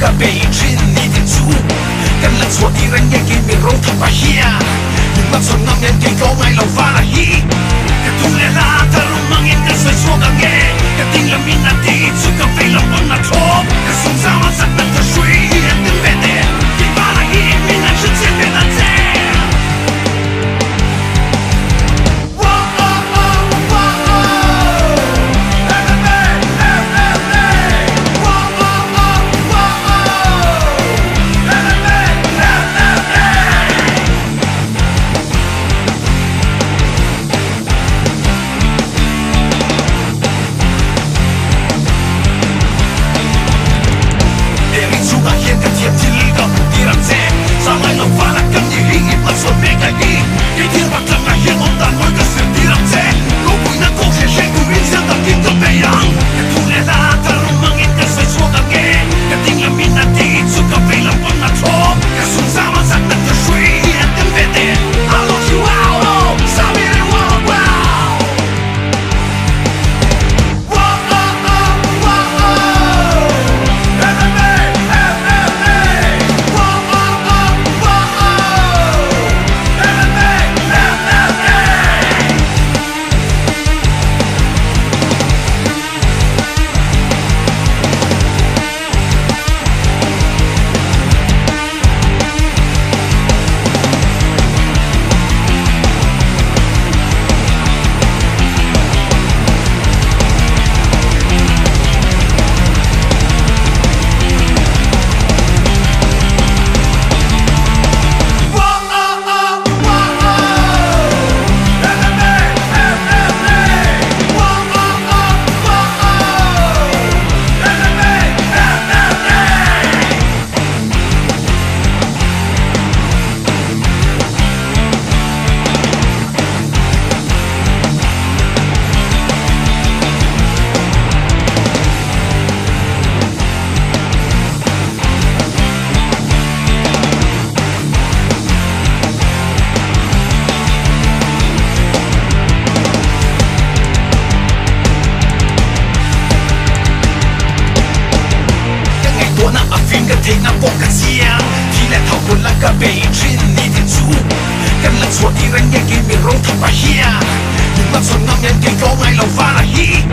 ka be chin ni tin chu kan la chua ti ran ye rong thi pa hia ni ma chon nam yan ke ko ngai lo va la hi ka tu ta mang akabe indrininy tso ka natsoakiranyaky miroky bahia. Ny matsonamiandikao nailaovarahi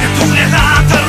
ka tolelata